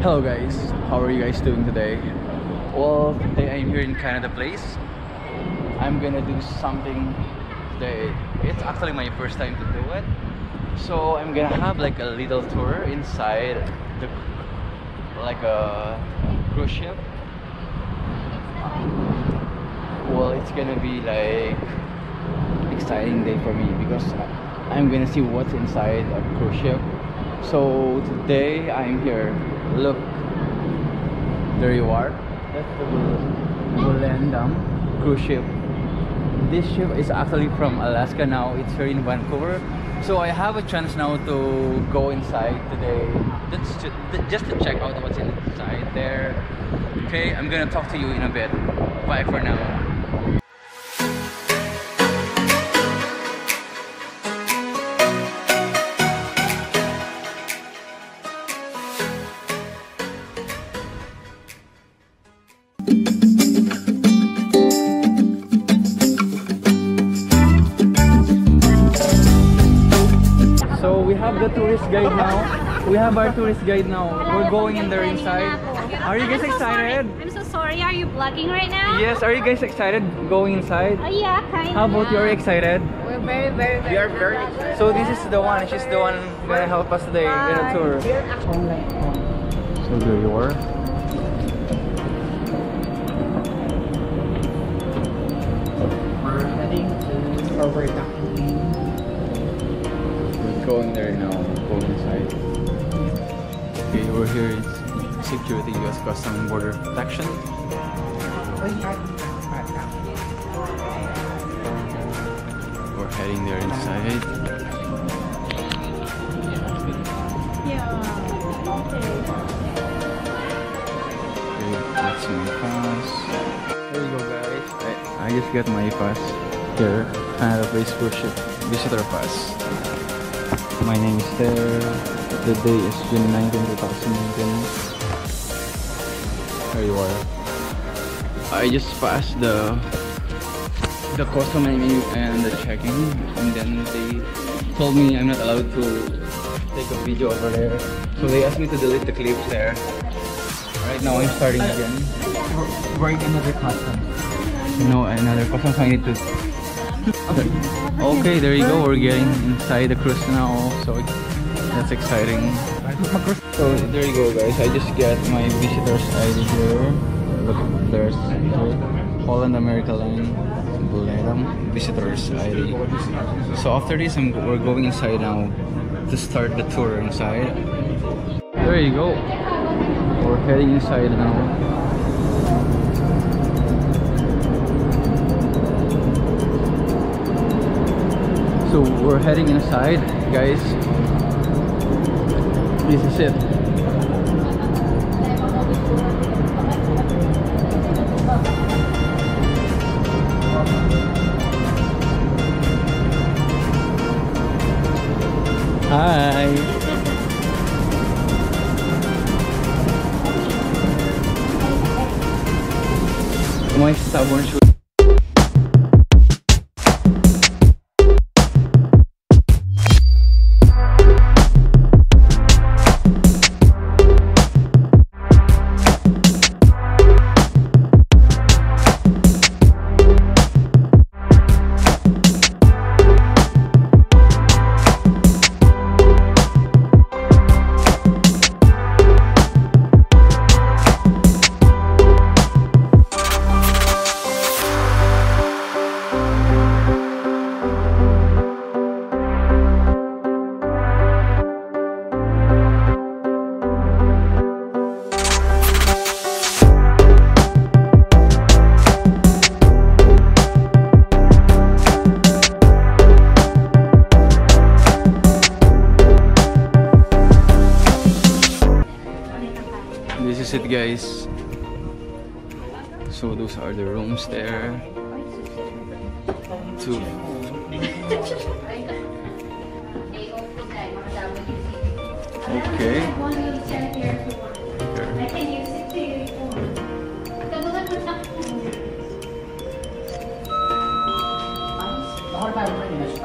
Hello guys, how are you guys doing today? Well, today I'm here in Canada Place. I'm gonna do something today. It's actually my first time to do it. So I'm gonna have like a little tour inside the like a cruise ship. Well, it's gonna be like exciting day for me because I'm gonna see what's inside a cruise ship. So today I'm here. Look, there you are. That's the Volendam cruise ship. This ship is actually from Alaska now. It's here in Vancouver. So I have a chance now to go inside today. Just to, just to check out what's inside there. Okay, I'm gonna talk to you in a bit. Bye for now. Guide now. We have our tourist guide now. We're going in there inside. Are you guys I'm so sorry. excited? I'm so sorry. Are you vlogging right now? Yes, are you guys excited going inside? Oh, yeah, kind of. How about you? Are you excited? We're very, very, very. We are very excited. So this is the one. She's the one gonna help us today in a tour. So there you are. We're heading to over We're going there now. Going inside. Okay, we're here in security US Custom and Border Protection. We're heading there inside. Okay, that's my pass. There you go, guys. I, I just got my pass here. Canada Place Ship Visitor Pass. My name is there. The day is June 19, 2019. There you are. I just passed the the custom and and the checking, and then they told me I'm not allowed to take a video over there. So they asked me to delete the clips there. Right now I'm starting again. Right another custom. No, another custom so I need to. Okay, there you go. We're getting inside the cruise now. So that's exciting. So there you go, guys. I just got my visitor's ID here. Look, there's. Holland America Line. Volendam visitors ID. So after this, I'm, we're going inside now to start the tour inside. There you go. We're heading inside now. So we're heading inside, guys. This is it. Hi. My stubborn shoe. The rooms there. Two. Okay. All about British,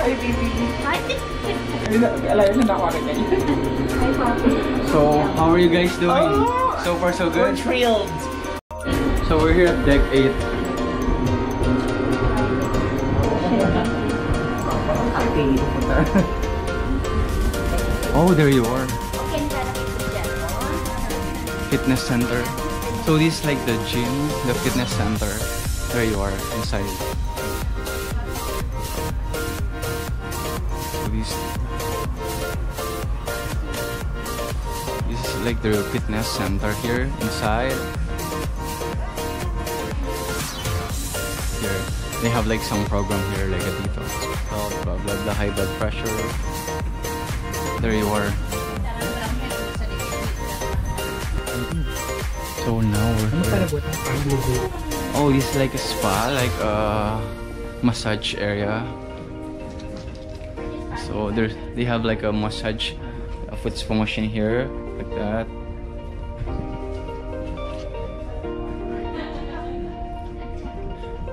Hi, so, how are you guys doing? Oh! So far, so We're good. thrilled. So we're here at deck 8. Oh, there you are. Okay, nalapit dyan. Fitness center. So this is like the gym, the fitness center. There you are inside. Like the fitness center here inside. Here they have like some program here like a detox, blah blah blah, high blood pressure. There you are. So now we're here. pala buta? Ang lugo. Oh, it's like a spa, like a massage area. So there's they have like a massage, a foot spa machine here, that.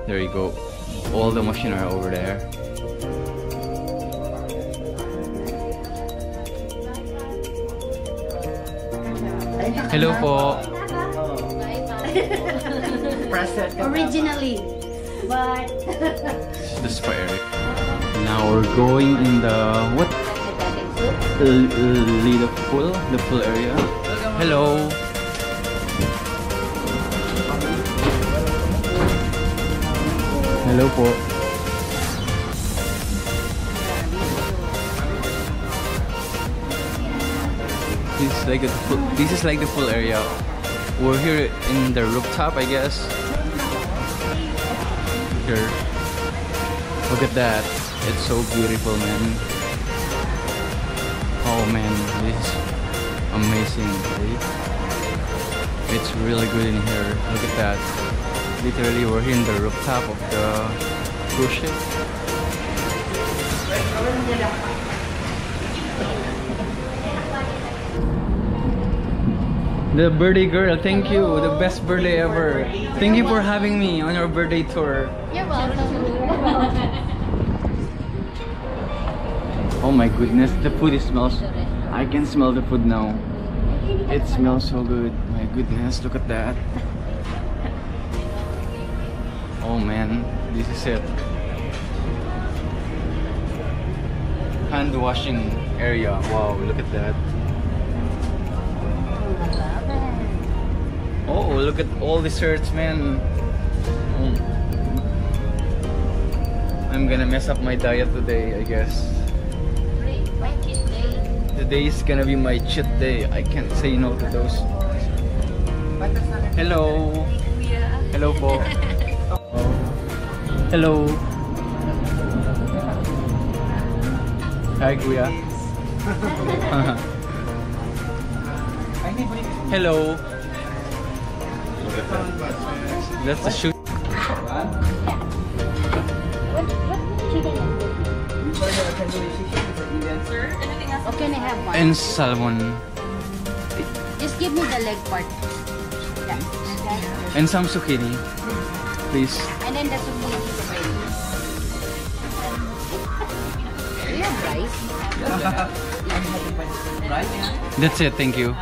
There you go. All the machine are over there. Hello po. Present? Originally. But... This is the spa area. Now we're going in the what? Øh, øh, øh, l- l- the pool, the pool area. Hello. Hello po. This is like a full, this is like the pool area. We're here in the rooftop, I guess. Here. Look at that. It's so beautiful, man. Oh man, this amazing? It's really good in here. Look at that. Literally, we're in the rooftop of the cruise ship. The birthday girl, thank you. The best birthday ever. Thank you for having me on your birthday tour. You're welcome. Oh my goodness, the food is smells. I can smell the food now. It smells so good. My goodness, look at that. Oh man, this is it. Hand washing area. Wow, look at that. Oh, look at all the shirts, man. Oh. I'm gonna mess up my diet today, I guess. Today is gonna be my cheat day. I can't say no to those. Hello. Hello po. Hello. Hi, kuya. Ay, hindi balik. Hello. That's the shoot. And salmon. Just give me the leg part. Yeah. And some zucchini. Please. And then the zucchini. Do you have rice? That's it. Thank you.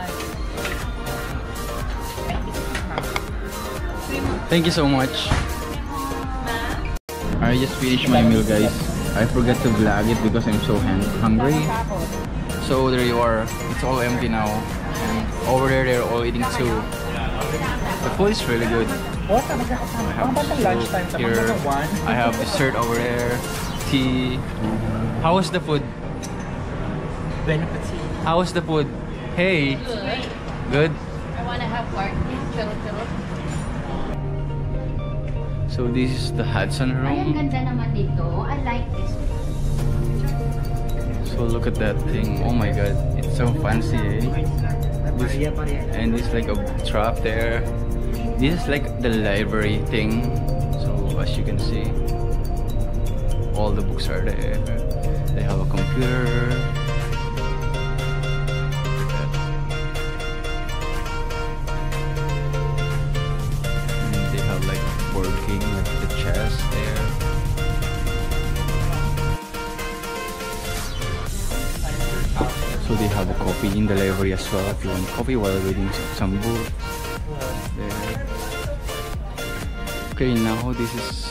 Thank you so much. I just finished my meal, guys. I forgot to vlog it because I'm so hungry. So there you are. It's all empty now. And over there, they're all eating too. The food is really good. I have soup here. I have dessert over there. Tea. How was the food? How was the food? Hey. Good. I want to have chilo. So this is the Hudson room. ganda naman. I like this. Look at that thing. Oh my god. It's so fancy, eh? Maria. And it's like a trap there. This is like the library thing. So as you can see, all the books are there. They have a computer. And they have like board game, coffee in the library as well if you want coffee while reading some books. Okay, now this is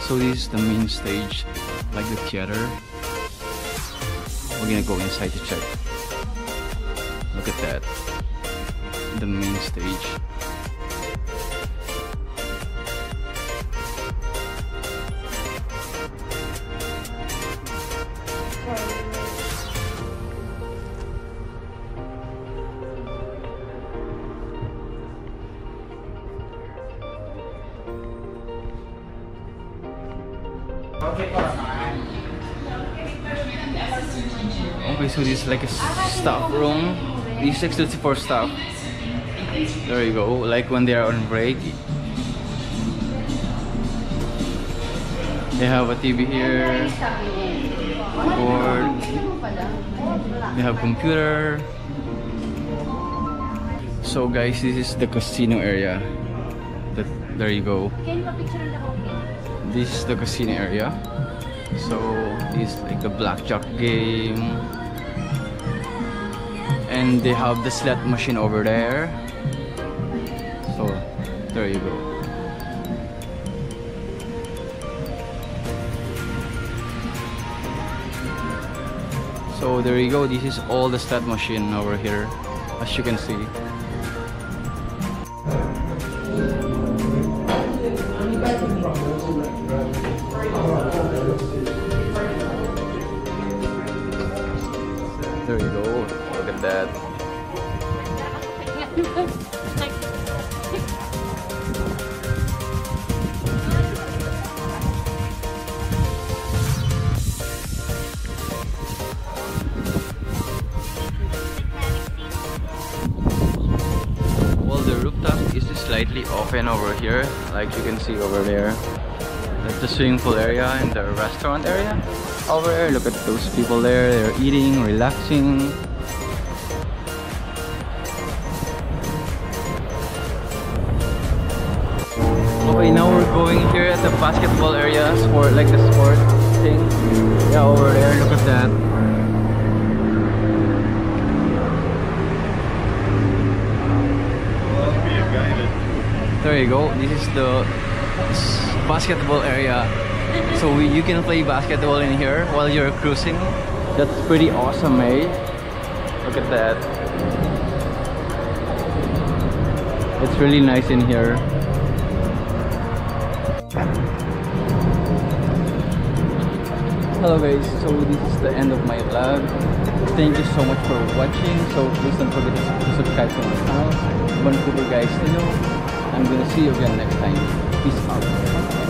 so this is the main stage, like the theater. We're gonna go inside to check. Look at that, the main stage. So this is like a staff room. This is exclusive for staff. There you go. Like when they are on break. They have a TV here. Board. They have computer. So guys, this is the casino area. That there you go. This is the casino area. So this is like the blackjack game. And they have the slot machine over there. So there you go. So there you go. This is all the slot machine over here, as you can see. That. Well, the rooftop is slightly open over here, like you can see over there. That's the swimming pool area and the restaurant area. Over there, look at those people there. They're eating, relaxing. Okay, now we're going here at the basketball area, sport like the sport thing. Yeah, over there. Look at that. There you go. This is the basketball area. So we, you can play basketball in here while you're cruising. That's pretty awesome, eh? Look at that. It's really nice in here. Hello guys, so this is the end of my vlog. Thank you so much for watching. So please don't forget to subscribe to my channel. Vancouver guys to. I'm gonna see you again next time. Peace out.